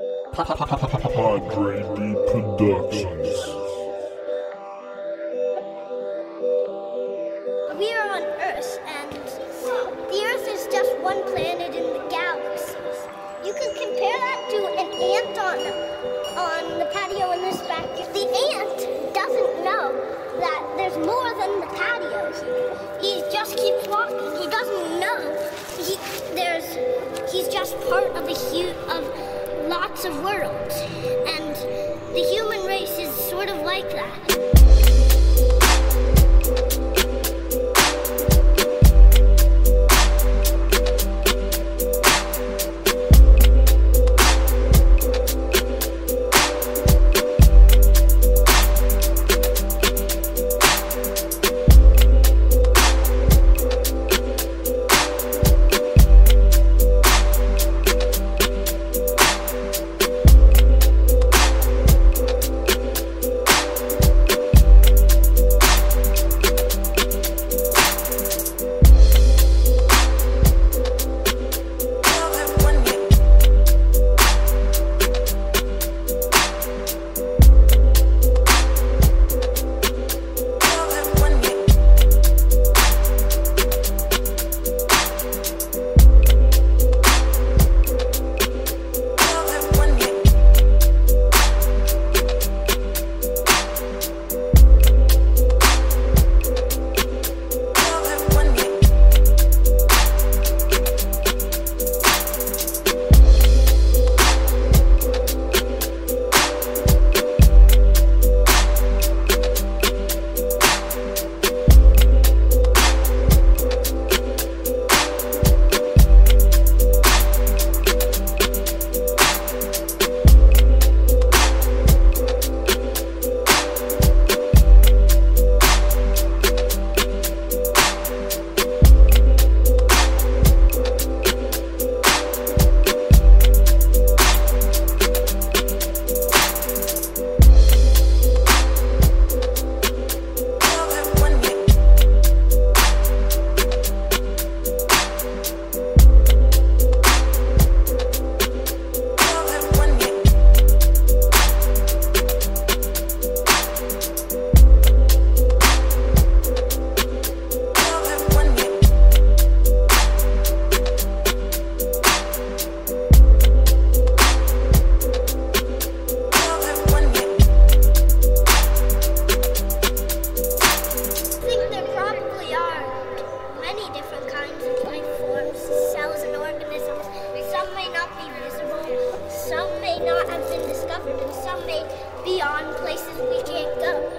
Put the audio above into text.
Padre B Productions. We are on Earth, and the Earth is just one planet in the galaxy. You can compare that to an ant on on the patio in this backyard. The ant doesn't know that there's more than the patio here. He just keeps walking. He doesn't know. He there's he's just part of a hu- on places we can't go.